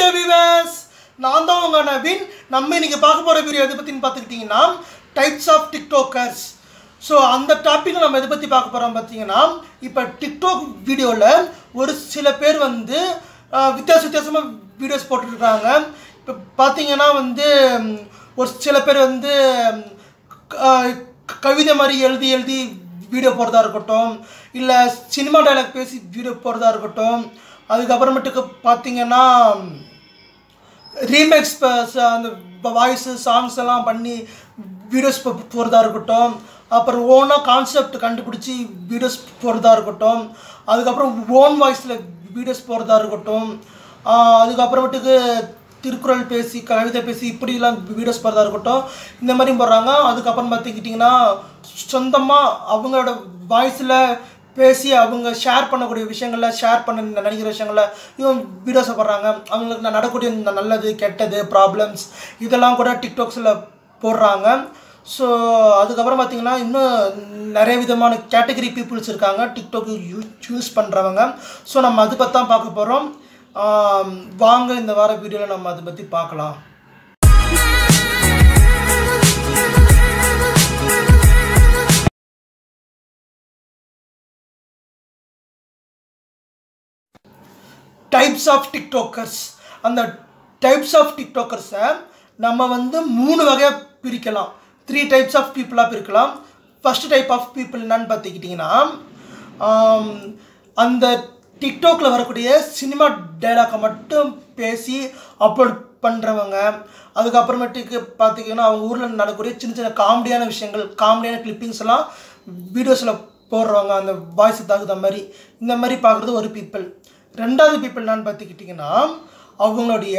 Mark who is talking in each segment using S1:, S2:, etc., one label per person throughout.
S1: டே viewers நான் தான் உங்கள் நவீன். நம்ம இன்னைக்கு பார்க்க போகிற வீடியோ எதை பற்றின்னு பார்த்துக்கிட்டிங்கன்னா டைப்ஸ் ஆஃப் டிக்டோக்கர்ஸ் ஸோ அந்த டாப்பிக்கை நம்ம எதை பற்றி பார்க்க போகிறோம் பார்த்தீங்கன்னா இப்போ டிக்டாக் வீடியோவில் ஒரு சில பேர் வந்து வித்தியாச வித்தியாசமாக வீடியோஸ் போட்டுருக்காங்க. இப்போ பார்த்தீங்கன்னா வந்து ஒரு சில பேர் வந்து கவிதை மாதிரி எழுதி எழுதி வீடியோ போடுறதா இருக்கட்டும் இல்லை சினிமா டைலாக் பேசி வீடியோ போடுறதா இருக்கட்டும் அதுக்கப்புறமேட்டுக்கு பார்த்தீங்கன்னா ரீமேக்ஸ் அந்த வாய்ஸு சாங்ஸ் எல்லாம் பண்ணி வீடியோஸ் போகிறதா இருக்கட்டும். அப்புறம் ஓனாக கான்செப்ட் கண்டுபிடிச்சி வீடியோஸ் போடுறதா இருக்கட்டும். அதுக்கப்புறம் ஓன் வாய்ஸில் வீடியோஸ் போடுறதா இருக்கட்டும். அதுக்கப்புறமேட்டுக்கு திருக்குறள் பேசி கவிதை பேசி இப்படிலாம் வீடியோஸ் போடுறதா இருக்கட்டும். இந்த மாதிரி போடுறாங்க. அதுக்கப்புறம் பார்த்துக்கிட்டிங்கன்னா சொந்தமாக அவங்களோட வாய்ஸில் பேசி அவங்க ஷேர் பண்ணக்கூடிய விஷயங்கள ஷேர் பண்ண நினைக்கிற விஷயங்கள இவன் வீடியோஸை போடுறாங்க. அவங்களுக்கு நான் நடக்கக்கூடிய நல்லது கெட்டது ப்ராப்ளம்ஸ் இதெல்லாம் கூட டிக்டாக்ஸில் போடுறாங்க. ஸோ அதுக்கப்புறம் பார்த்தீங்கன்னா இன்னும் நிறைய விதமான கேட்டகரி பீப்புள்ஸ் இருக்காங்க. டிக்டாக் யூ யூஸ் பண்ணுறவங்க ஸோ நம்ம அதை பற்றி தான் பார்க்க போகிறோம் வாங்க இந்த வார வீடியோவில் நம்ம அதை பற்றி பார்க்கலாம். டைப்ஸ் ஆஃப் டிக்டாக்கர்ஸ் அந்த டைப்ஸ் ஆஃப் டிக்டாக்கர்ஸை நம்ம வந்து மூணு வகையாக பிரிக்கலாம். த்ரீ டைப்ஸ் ஆஃப் பீப்புளாக பிரிக்கலாம். ஃபஸ்ட் டைப் ஆஃப் பீப்புள் என்னன்னு பார்த்துக்கிட்டிங்கன்னா அந்த டிக்டாக்ல வரக்கூடிய சினிமா டைலாக்கை மட்டும் பேசி அப்லோட் பண்ணுறவங்க அதுக்கப்புறமேட்டுக்கு பார்த்தீங்கன்னா அவங்க ஊரில் நடக்கக்கூடிய சின்ன சின்ன காமெடியான விஷயங்கள் காமெடியான கிளிப்பிங்ஸ் எல்லாம் வீடியோஸில் போடுறவங்க அந்த வாய்ஸுக்கு தகுந்த மாதிரி. இந்த மாதிரி பார்க்குறது ஒரு பீப்புள் ரெண்டாவது பீப்புள் என்னன்னு பார்த்துக்கிட்டிங்கன்னா அவங்களுடைய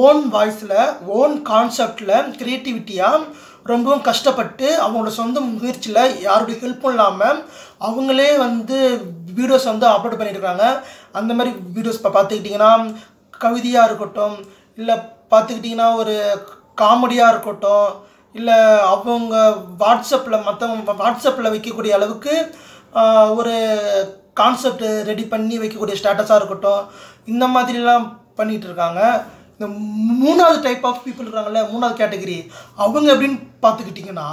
S1: ஓன் வாய்ஸில் ஓன் கான்செப்டில் க்ரியேட்டிவிட்டியாக ரொம்பவும் கஷ்டப்பட்டு அவங்களோட சொந்த முயற்சியில் யாருடைய ஹெல்ப்பும் இல்லாமல் அவங்களே வந்து வீடியோஸ் வந்து அப்லோட் பண்ணியிருக்காங்க அந்த மாதிரி வீடியோஸ் இப்போ பார்த்துக்கிட்டிங்கன்னா கவிதையாக இருக்கட்டும் இல்லை பார்த்துக்கிட்டிங்கன்னா ஒரு காமெடியாக இருக்கட்டும் இல்லை அவங்க வாட்ஸ்அப்பில் மற்றவங்க வாட்ஸ்அப்பில் வைக்கக்கூடிய அளவுக்கு ஒரு கான்செப்ட் ரெடி பண்ணி வைக்கக்கூடிய ஸ்டேட்டஸாக இருக்கட்டும் இந்த மாதிரிலாம் பண்ணிகிட்டு இருக்காங்க. இந்த மூணாவது டைப் ஆஃப் பீப்புள் இருக்காங்கல்ல மூணாவது கேட்டகரி அவங்க எப்படின்னு பார்த்துக்கிட்டிங்கன்னா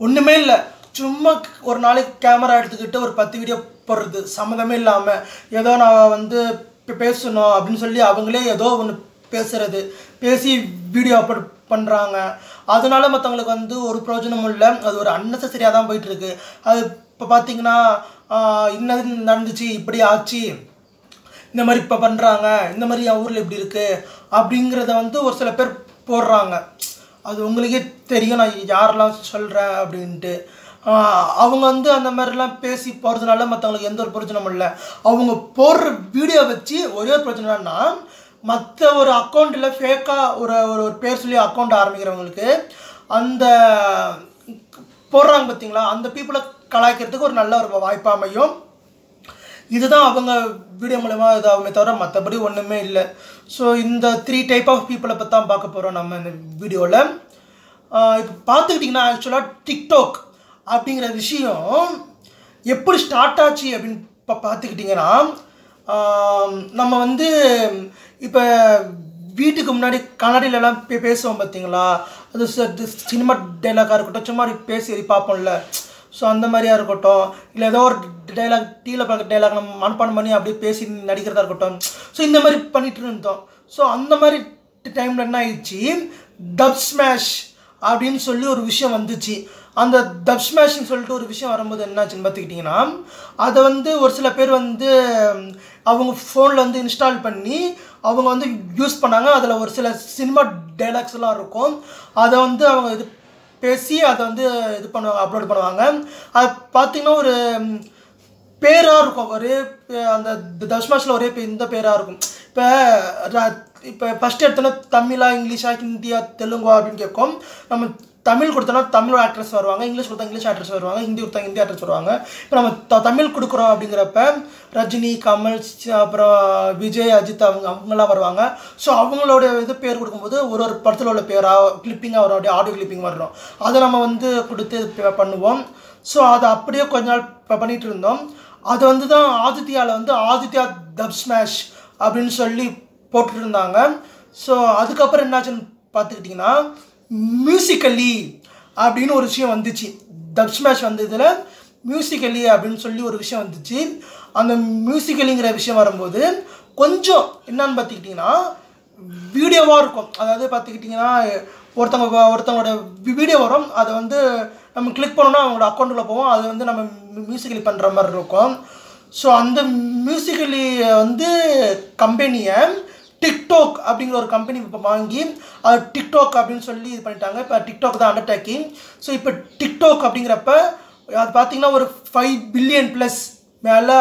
S1: ஒன்றுமே இல்லை. சும்மா ஒரு நாளைக்கு கேமரா எடுத்துக்கிட்டு ஒரு பத்து வீடியோ போடுறது சம்மந்தமே இல்லாமல் ஏதோ நான் வந்து இப்போ பேசணும் அப்படின்னு சொல்லி அவங்களே ஏதோ ஒன்று பேசுறது பேசி வீடியோ அப்லோட் பண்ணுறாங்க அதனால மற்றவங்களுக்கு வந்து ஒரு பிரயோஜனமும் இல்லை. அது ஒரு அன்னெசரியாக தான் போயிட்டுருக்கு அது இப்போ பார்த்தீங்கன்னா இன்னது நடந்துச்சு இப்படி ஆச்சு. இந்த மாதிரி இப்போ பண்ணுறாங்க இந்த மாதிரி என் ஊரில் இப்படி இருக்குது அப்படிங்கிறத வந்து ஒரு சில பேர் போடுறாங்க. அது உங்களுக்கே தெரியும் நான் யாரெல்லாம் சொல்கிறேன் அப்படின்ட்டு. அவங்க வந்து அந்த மாதிரிலாம் பேசி போகிறதுனால மற்றவங்களுக்கு எந்த ஒரு பிரச்சனையும் இல்லை. அவங்க போடுற வீடியோ வச்சு ஒரே ஒரு பிரச்சனைனா மற்ற ஒரு அக்கௌண்ட்டில் ஃபேக்காக ஒரு ஒரு ஒரு பேர் சொல்லி அக்கௌண்ட் ஆரம்பிக்கிறவங்களுக்கு அந்த போடுறாங்க பார்த்தீங்களா அந்த பீப்புளை கலாய்க்கிறதுக்கு ஒரு நல்ல ஒரு வாய்ப்பாக அமையும். இதுதான் அவங்க வீடியோ மூலயமா இதாகுமே தவிர மற்றபடி ஒன்றுமே இல்லை. ஸோ இந்த த்ரீ டைப் ஆஃப் பீப்புளை பற்றி தான் பார்க்க போகிறோம் நம்ம இந்த வீடியோவில் இப்போ பார்த்துக்கிட்டிங்கன்னா ஆக்சுவலாக டிக்டாக் அப்படிங்கிற விஷயம் எப்படி ஸ்டார்ட் ஆச்சு அப்படின்னு இப்போ பார்த்துக்கிட்டிங்கன்னா நம்ம வந்து இப்போ வீட்டுக்கு முன்னாடி கண்ணாடியிலலாம் பே பேசுவோம் பார்த்தீங்களா அது சினிமா டைலாக்காக இருக்கட்டும் சும்மா பேசி பார்ப்போம்ல. ஸோ அந்த மாதிரியா இருக்கட்டும். இல்லை ஏதோ ஒரு டைலாக் டீல பார்க்குற டைலாக் நம்ம மனப்பாடம் பண்ணி அப்படியே பேசி நடிக்கிறதா இருக்கட்டும். ஸோ இந்த மாதிரி பண்ணிட்டு இருந்தோம். ஸோ அந்த மாதிரி டைமில் என்ன ஆயிடுச்சு? டப் ஸ்மாஷ் அப்படின்னு சொல்லி ஒரு விஷயம் வந்துச்சு. அந்த டப் ஸ்மாஷ்னு சொல்லிட்டு ஒரு விஷயம் வரும்போது என்னாச்சுன்னு பார்த்துக்கிட்டிங்கன்னா அதை வந்து ஒரு சில பேர் வந்து அவங்க ஃபோனில் வந்து இன்ஸ்டால் பண்ணி அவங்க வந்து யூஸ் பண்ணாங்க. அதில் ஒரு சில சினிமா டைலாக்ஸ் எல்லாம் இருக்கும். அதை வந்து அவங்க இது பேசி அதை வந்து இது பண்ணுவாங்க அப்லோட் பண்ணுவாங்க. அது பார்த்தீங்கன்னா ஒரு பேராக இருக்கும். ஒரே அந்த தஷ்மாஷில் ஒரே இந்த பேராக இருக்கும். இப்போ இப்போ ஃபஸ்ட்டு எடுத்தோன்னா தமிழா இங்கிலீஷா ஹிந்தியா தெலுங்கா அப்படின்னு கேட்கும் நம்ம தமிழ் கொடுத்தனா தமிழ் ஆக்ட்ரஸ் வருவாங்க இங்கிலீஷ் கொடுத்தா இங்கிலீஷ் ஆக்ட்ரஸ் வருவாங்க ஹிந்தி கொடுத்தா ஹிந்தி ஆக்ட்ரஸ் வருவாங்க. இப்போ நம்ம த தமிழ் கொடுக்குறோம் அப்படிங்கிறப்ப ரஜினி கமல் அப்புறம் விஜய் அஜித் அவங்க அவங்கெல்லாம் வருவாங்க. ஸோ அவங்களோட இது பேர் கொடுக்கும்போது ஒரு ஒரு படத்தில் உள்ள பேராக கிளிப்பிங்காக வரும் அப்படியே ஆடியோ கிளிப்பிங் வரும். அதை நம்ம வந்து கொடுத்து பண்ணுவோம். ஸோ அதை அப்படியே கொஞ்ச நாள் பண்ணிகிட்டு இருந்தோம். அது வந்து தான் ஆதித்யாவில் வந்து ஆதித்யா தப் ஸ்மாஷ் அப்படின்னு சொல்லி போட்டுட்டு இருந்தாங்க. ஸோ அதுக்கப்புறம் என்னாச்சுன்னு பார்த்துக்கிட்டிங்கன்னா மியூசிக்கலி அப்படின்னு ஒரு விஷயம் வந்துச்சு. டப் ஸ்மாஷ் வந்ததில் மியூசிக்கலி அப்படின்னு சொல்லி ஒரு விஷயம் வந்துச்சு. அந்த மியூசிக்கலிங்கிற விஷயம் வரும்போது கொஞ்சம் என்னன்னு பார்த்துக்கிட்டிங்கன்னா வீடியோவாக இருக்கும். அதாவது பார்த்துக்கிட்டிங்கன்னா ஒருத்தவங்க ஒருத்தவங்களோட வீடியோ வரும். அதை வந்து நம்ம கிளிக் பண்ணோன்னா அவங்களோட அக்கௌண்ட்டில் போவோம். அது வந்து நம்ம மியூசிக்கலி பண்ணுற மாதிரி இருக்கும். ஸோ அந்த மியூசிக்கலி வந்து கம்பெனியை டிக்டாக் அப்படிங்கிற ஒரு கம்பெனி இப்போ வாங்கி அது டிக்டாக் அப்படின்னு சொல்லி இது பண்ணிட்டாங்க. இப்போ டிக்டாக் தான் அண்டர்டேக்கிங் ஸோ இப்போ டிக்டாக் அப்படிங்கிறப்ப அது பார்த்தீங்கன்னா ஒரு ஃபைவ் பில்லியன் ப்ளஸ் மேலே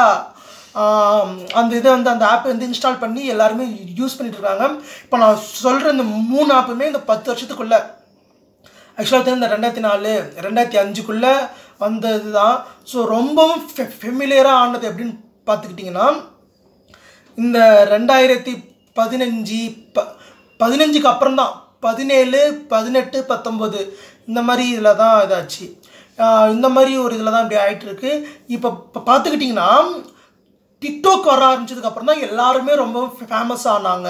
S1: அந்த இதை வந்து அந்த ஆப்பை வந்து இன்ஸ்டால் பண்ணி எல்லாருமே யூஸ் பண்ணிட்டு இருக்காங்க. இப்போ நான் சொல்கிற இந்த மூணு ஆப்புமே இந்த பத்து வருஷத்துக்குள்ளே. ஆக்சுவலாக இந்த ரெண்டாயிரத்தி நாலு ரெண்டாயிரத்தி அஞ்சுக்குள்ளே வந்தது தான். ஸோ ரொம்பவும் ஃபெமிலியராக ஆனது எப்படின்னு பார்த்துக்கிட்டிங்கன்னா இந்த ரெண்டாயிரத்தி பதினஞ்சு ப பதினஞ்சுக்கு அப்புறம் தான் பதினேழு பதினெட்டு பத்தொம்போது. இந்த மாதிரி இதில் தான் இதாச்சு இந்த மாதிரி ஒரு இதில் தான் இப்படி ஆகிட்டுருக்கு இப்போ இப்போ பார்த்துக்கிட்டிங்கன்னா டிக்டாக் வர ஆரம்பிச்சதுக்கப்புறம் தான் எல்லாருமே ரொம்ப ஃபேமஸ் ஆனாங்க.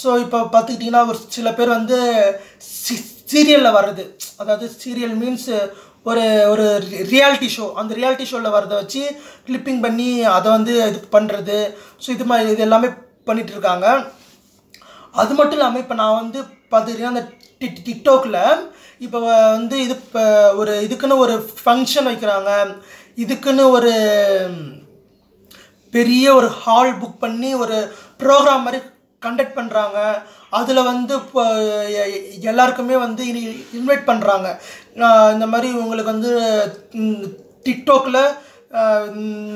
S1: ஸோ இப்போ பார்த்துக்கிட்டிங்கன்னா ஒரு சில பேர் வந்து சி சீரியலில் வர்றது. அதாவது சீரியல் மீன்ஸ் ஒரு ஒரு ரியாலிட்டி ஷோ அந்த ரியாலிட்டி ஷோவில் வரதை வச்சு கிளிப்பிங் பண்ணி அதை வந்து இது பண்ணுறது ஸோ இது மாதிரி இது எல்லாமே பண்ணிட்டு இருக்காங்க அது மட்டும் இல்லாமல் இப்போ நான் வந்து பார்த்துக்கிட்டீங்கன்னா அந்த டிக் டிக்டாக்ல இப்போ வந்து இது இப்போ ஒரு இதுக்குன்னு ஒரு ஃபங்க்ஷன் வைக்கிறாங்க. இதுக்குன்னு ஒரு பெரிய ஒரு ஹால் புக் பண்ணி ஒரு ப்ரோக்ராம் மாதிரி கண்டக்ட் பண்ணுறாங்க அதில் வந்து இப்போ எல்லாருக்குமே வந்து இன்வைட் பண்ணுறாங்க இந்த மாதிரி உங்களுக்கு வந்து டிக்டாக்ல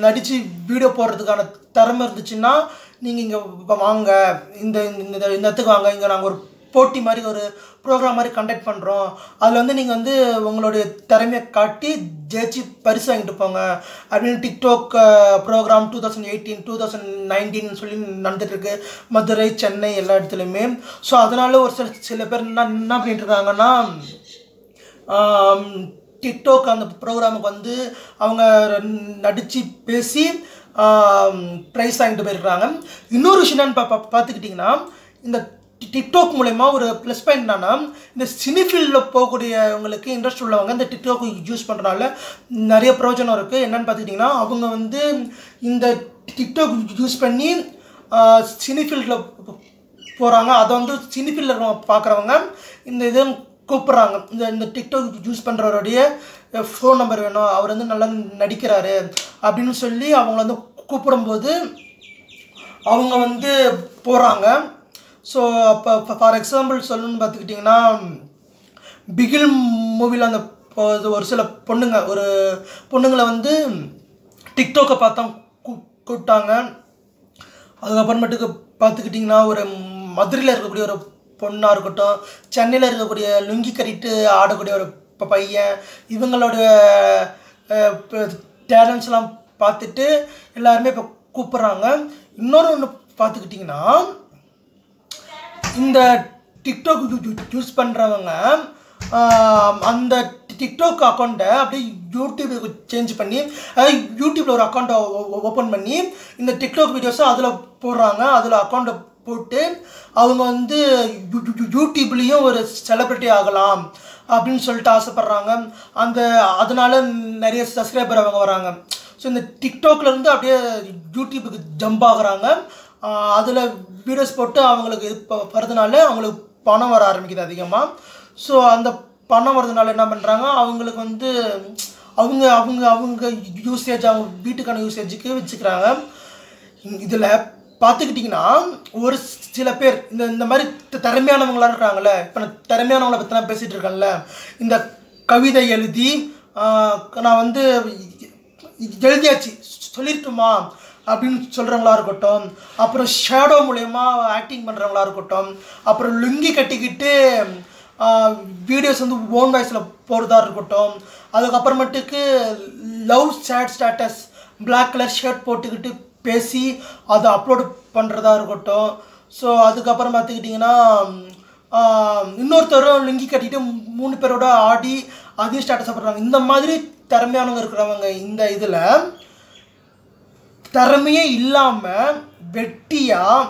S1: நடித்து வீடியோ போடுறதுக்கான திறமை இருந்துச்சுன்னா நீங்கள் இங்கே இப்போ வாங்க. இந்த இந்த இந்த இடத்துக்கு வாங்க. இங்கே நாங்கள் ஒரு போட்டி மாதிரி ஒரு ப்ரோக்ராம் மாதிரி கண்டக்ட் பண்ணுறோம் அதில் வந்து நீங்கள் வந்து உங்களுடைய திறமையை காட்டி ஜெயிச்சு பரிசு வாங்கிட்டு போங்க. அப்படின்னு TikTok program two thousand eighteen two thousand nineteen சொல்லி நடந்துகிட்ருக்கு மதுரை சென்னை எல்லா இடத்துலையுமே. ஸோ அதனால ஒரு சில சில பேர் என்ன என்ன பண்ணிட்டு இருக்காங்கன்னா டிக்டாக் அந்த ப்ரோக்ராமுக்கு வந்து அவங்க நடித்து பேசி ப்ரைஸ் வாங்கிட்டு போயிருக்கிறாங்க இன்னொரு விஷயம் என்னன்னு பா பார்த்துக்கிட்டிங்கன்னா இந்த டிக்டாக் மூலயமா ஒரு ப்ளஸ் பாயிண்ட் என்னன்னா இந்த சினி ஃபீல்டில் போகக்கூடியவங்களுக்கு இன்ட்ரெஸ்ட் உள்ளவங்க இந்த டிக்டாக் யூஸ் பண்ணுறனால நிறைய பிரயோஜனம் இருக்குது என்னென்னு பார்த்துக்கிட்டிங்கன்னா அவங்க வந்து இந்த டிக்டாக் யூஸ் பண்ணி சினி ஃபீல்டில் போகிறாங்க அதை வந்து சினி ஃபீல்டில் பார்க்குறவங்க இந்த இது கூப்பிட்றாங்க. இந்த இந்த டிக்டாக் யூஸ் பண்ணுறவருடைய ஃபோன் நம்பர் வேணும். அவர் வந்து நல்லா நடிக்கிறாரு. அப்படின்னு சொல்லி அவங்கள வந்து கூப்பிடும்போது அவங்க வந்து போகிறாங்க ஸோ அப்போ ஃபார் எக்ஸாம்பிள் சொல்லணும்னு பார்த்துக்கிட்டிங்கன்னா பிகில் மூவியில் அந்த இது ஒரு சில பொண்ணுங்க ஒரு பொண்ணுங்களை வந்து டிக்டாக்கை பார்த்தா கூ- கூப்பிட்டாங்க. அதுக்கப்புறமேட்டுக்கு பார்த்துக்கிட்டிங்கன்னா ஒரு மதுரையில் இருக்கக்கூடிய ஒரு பொண்ணாக இருக்கட்டும் சென்னையில் இருக்கக்கூடிய லுங்கி கட்டிட்டு ஆடக்கூடிய ஒரு ப- பையன் இவங்களுடைய டேலண்ட்ஸ்லாம் பார்த்துட்டு எல்லாருமே இப்போ கூப்பிட்றாங்க. இன்னொரு ஒன்று பார்த்துக்கிட்டிங்கன்னா இந்த டிக்டாக் யூஸ் பண்ணுறவங்க அந்த டிக்டாக் அக்கௌண்ட்டை அப்படியே யூடியூபுக்கு சேஞ்ச் பண்ணி அதாவது யூடியூப்பில் ஒரு அக்கௌண்ட்டை ஓப்பன் பண்ணி இந்த டிக்டாக் வீடியோஸை அதில் போடுறாங்க. அதில் அக்கௌண்ட்டை போட்டு அவங்க வந்து யூடியூப்லேயும் ஒரு செலிப்ரிட்டி ஆகலாம் அப்படின்னு சொல்லிட்டு ஆசைப்பட்றாங்க. அந்த அதனால நிறைய சப்ஸ்கிரைபர் அவங்க வராங்க. ஸோ இந்த டிக்டாக்லேருந்து அப்படியே யூடியூபுக்கு ஜம்ப் ஆகுறாங்க. அதில் வீடியோஸ் போட்டு அவங்களுக்கு இது வரதுனால அவங்களுக்கு பணம் வர ஆரம்பிக்குது அதிகமாக ஸோ அந்த பணம் வரதுனால என்ன பண்ணுறாங்க அவங்களுக்கு வந்து அவங்க அவங்க அவங்க யூசேஜ் அவங்க வீட்டுக்கான யூசேஜுக்கு வச்சுக்கிறாங்க. இதில் பார்த்துக்கிட்டிங்கன்னா ஒரு சில பேர் இந்த இந்த மாதிரி திறமையானவங்களாக திறமையானவங்களா இருக்கிறாங்கல்ல இப்போ நான் திறமையானவங்கள பற்றி நான் பேசிகிட்டு இருக்கேன்ல இந்த கவிதை எழுதி நான் வந்து எழுதியாச்சு சொல்லிட்டுமா அப்படின்னு சொல்கிறவங்களா இருக்கட்டும் அப்புறம் ஷேடோ மூலயமா ஆக்டிங் பண்ணுறவங்களா இருக்கட்டும் அப்புறம் லுங்கி கட்டிக்கிட்டு வீடியோஸ் வந்து ஓன் வாய்ஸில் போகிறதா இருக்கட்டும் அதுக்கப்புறமேட்டுக்கு love chat status black colour shirt போட்டுக்கிட்டு பேசி அதை அப்லோடு பண்ணுறதா இருக்கட்டும். ஸோ அதுக்கப்புறம் பார்த்துக்கிட்டிங்கன்னா இன்னொருத்தரும் லிங்கி கட்டிட்டு மூணு பேரோட ஆடி அதையும் ஸ்டேட்டஸ் பண்ணுறாங்க இந்த மாதிரி திறமையானவங்க இருக்கிறவங்க இந்த இதில் திறமையே இல்லாமல் வெட்டியாக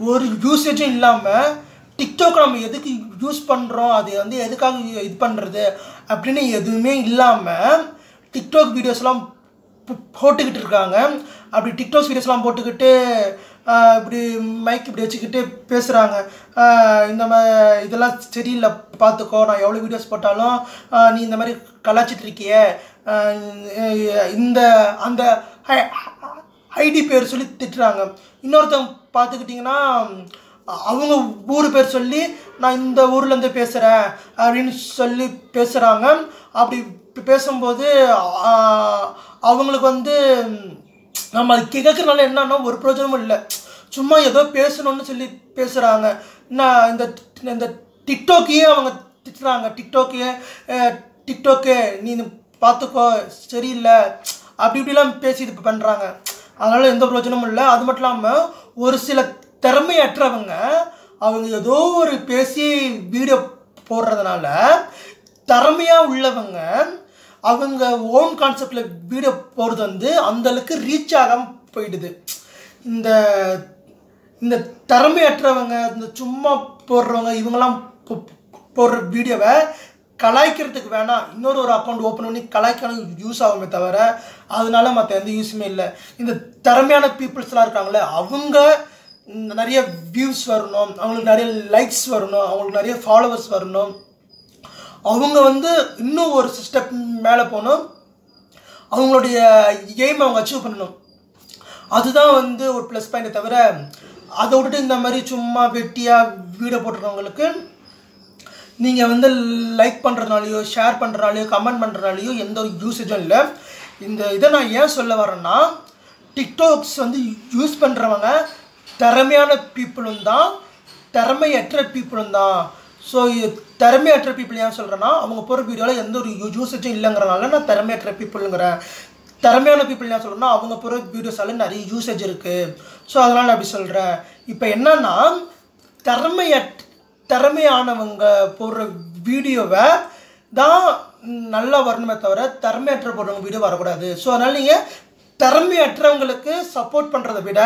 S1: ஒரு யூசேஜும் இல்லாமல் டிக்டாக் நம்ம எதுக்கு யூஸ் பண்ணுறோம் அது வந்து எதுக்காக இது பண்ணுறது அப்படின்னு எதுவுமே இல்லாமல் டிக்டாக் வீடியோஸ்லாம் போ- போட்டுக்கிட்டு இருக்காங்க. அப்படி டிக்டாக் வீடியோஸ்லாம் போட்டுக்கிட்டு இப்படி மைக் இப்படி வச்சுக்கிட்டு பேசுகிறாங்க இந்த மாதிரி இதெல்லாம் சரியில்லை பார்த்துக்கோ நான் எவ்வளோ வீடியோஸ் போட்டாலும் நீ இந்த மாதிரி கலாச்சிட்டு இருக்கியே. இந்த அந்த ஐடி பேர் சொல்லி திட்டுறாங்க. இன்னொருத்தவங்க பார்த்துக்கிட்டிங்கன்னா அவங்க ஊர் பேர் சொல்லி நான் இந்த ஊர்லேருந்து பேசுகிறேன் அப்படின்னு சொல்லி பேசுகிறாங்க அப்படி பேசும்போது அவங்களுக்கு வந்து நம்ம அது கேட்கறதுனால என்னன்னா ஒரு பிரயோஜனமும் இல்லை. சும்மா ஏதோ பேசணும்னு சொல்லி பேசுகிறாங்க நான் இந்த இந்த டிக்டாக்கையே அவங்க திட்டுறாங்க. டிக்டாக்கே டிக்டாக்கு நீ பார்த்துக்கோ சரியில்லை. அப்படி இப்படிலாம் பேசி இது பண்ணுறாங்க அதனால் எந்த பிரயோஜனமும் இல்லை. அது மட்டும் இல்லாமல் ஒரு சில திறமையற்றவங்க அவங்க ஏதோ ஒரு பேசி வீடியோ போடுறதுனால திறமையாக உள்ளவங்க அவங்க ஓன் கான்செப்டில் வீடியோ போடுறது வந்து அந்த அளவுக்கு ரீச் ஆகாமல் போயிடுது. இந்த இந்த திறமையற்றவங்க இந்த சும்மா போடுறவங்க இவங்கெல்லாம் போடுற வீடியோவை கலாய்க்கிறதுக்கு வேணாம் இன்னொரு ஒரு அக்கௌண்ட் ஓப்பன் பண்ணி கலாய்க்கணும் யூஸ் ஆகுமே தவிர அதனால மற்ற எந்த யூஸுமே இல்லை. இந்த திறமையான பீப்புள்ஸ்லாம் இருக்காங்களே அவங்க நிறைய வியூஸ் வரணும் அவங்களுக்கு நிறைய லைக்ஸ் வரணும் அவங்களுக்கு நிறைய ஃபாலோவர்ஸ் வரணும். அவங்க வந்து இன்னும் ஒரு ஸ்டெப் மேலே போகணும் அவங்களுடைய எய்ம் அவங்க அச்சீவ் பண்ணணும். அதுதான் வந்து ஒரு ப்ளஸ் பாயிண்ட் தவிர அதை விட்டுட்டு இந்த மாதிரி சும்மா வெட்டியாக வீடியோ போட்டுருக்கவங்களுக்கு நீங்கள் வந்து லைக் பண்ணுறதுனாலையோ ஷேர் பண்ணுறனாலையோ கமெண்ட் பண்ணுறனாலையோ எந்த ஒரு யூசேஜும் இல்லை. இந்த இதை நான் ஏன் சொல்ல வரேன்னா டிக்டாக்ஸ் வந்து யூஸ் பண்ணுறவங்க திறமையான பீப்புளும் தான் திறமையற்ற பீப்புளும் தான். ஸோ திறமையற்ற பீப்புள் ஏன் சொல்கிறேன்னா அவங்க போகிற வீடியோவில் எந்த ஒரு யூசேஜும் இல்லைங்கிறனால நான் திறமையற்ற பீப்புளுங்கிறேன் திறமையான பீப்புள் ஏன் சொல்கிறேன்னா அவங்க போகிற வீடியோஸால நிறைய யூசேஜ் இருக்குது ஸோ அதனால் நான் அப்படி சொல்கிறேன் இப்போ என்னன்னா திறமையற் திறமையானவங்க போடுற வீடியோவை தான் நல்லா வரணுமே தவிர திறமையற்ற போடுறவங்க வீடியோ வரக்கூடாது. ஸோ அதனால் நீங்கள் திறமையற்றவங்களுக்கு சப்போர்ட் பண்ணுறதை விட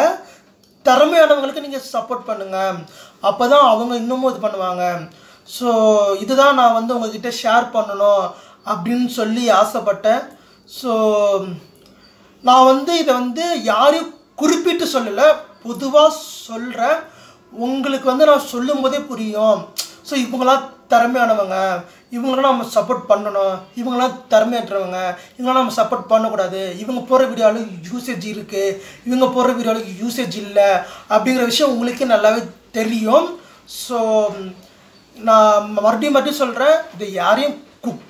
S1: திறமையானவங்களுக்கு நீங்கள் சப்போர்ட் பண்ணுங்கள் அப்போ தான் அவங்க இன்னமும் இது பண்ணுவாங்க. ஸோ இதுதான் நான் வந்து உங்ககிட்ட ஷேர் பண்ணணும் அப்படின்னு சொல்லி ஆசைப்பட்டேன். ஸோ நான் வந்து இதை வந்து யாரையும் குறிப்பிட்டு சொல்லலை பொதுவாக சொல்கிறேன் உங்களுக்கு வந்து நான் சொல்லும் போதே புரியும். ஸோ இவங்களாம் திறமையானவங்க. இவங்களாம் நம்ம சப்போர்ட் பண்ணணும். இவங்களாம் திறமையற்றவங்க. இவங்களாம் நம்ம சப்போர்ட் பண்ணக்கூடாது. இவங்க போகிற வீடியோவில் யூசேஜ் இருக்குது இவங்க போடுற வீடியோவில் யூசேஜ் இல்லை. அப்படிங்கிற விஷயம் உங்களுக்கே நல்லாவே தெரியும். ஸோ நான் மறுபடியும் மறுபடியும் சொல்கிறேன் இது யாரையும் கு-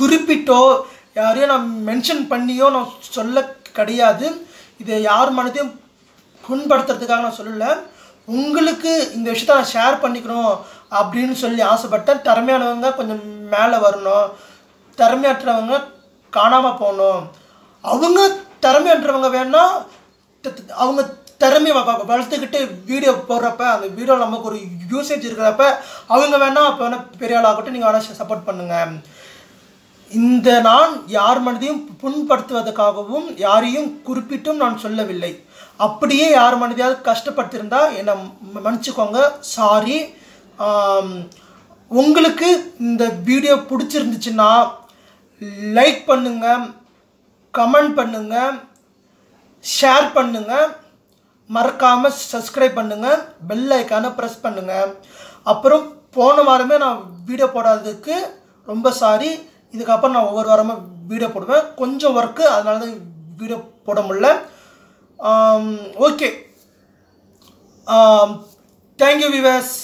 S1: குறிப்பிட்டோ யாரையும் நான் மென்ஷன் பண்ணியோ நான் சொல்ல கிடையாது. இதை யார் மனதையும் புண்படுத்துறதுக்காக நான் சொல்லலை. உங்களுக்கு இந்த விஷயத்த நான் ஷேர் பண்ணிக்கணும் அப்படின்னு சொல்லி ஆசைப்பட்டேன். திறமையானவங்க கொஞ்சம் மேலே வரணும். திறமையற்றவங்க காணாமல் போகணும். அவங்க திறமையற்றவங்க வேணால் அவங்க திறமையை வளர்த்துக்கிட்டு வீடியோ போடுறப்ப அந்த வீடியோ நமக்கு ஒரு யூசேஜ் இருக்கிறப்ப அவங்க வேணால் அப்போ வேணால் பெரிய ஆளாகட்டும் நீங்கள் வேணால் சப்போர்ட் பண்ணுங்கள் இந்த நான் யார் மனதையும் புண்படுத்துவதற்காகவும் யாரையும் குறிப்பிட்டும் நான் சொல்லவில்லை. அப்படியே யார் மனதையாவது கஷ்டப்படுத்திருந்தால் என்னை ம- மன்னிச்சுக்கோங்க. சாரி உங்களுக்கு இந்த வீடியோ பிடிச்சிருந்துச்சுன்னா லைக் பண்ணுங்கள் கமெண்ட் பண்ணுங்கள் ஷேர் பண்ணுங்கள் மறக்காமல் சப்ஸ்கிரைப் பண்ணுங்கள் பெல் ஐக்கானை ப்ரெஸ் பண்ணுங்கள் அப்புறம் போன வாரமே நான் வீடியோ போடாததுக்கு ரொம்ப சாரி இதுக்கப்புறம் நான் ஒவ்வொரு வாரமும் வீடியோ போடுவேன். கொஞ்சம் ஒர்க்கு அதனால தான் வீடியோ போட முடியல. Okay thank you viewers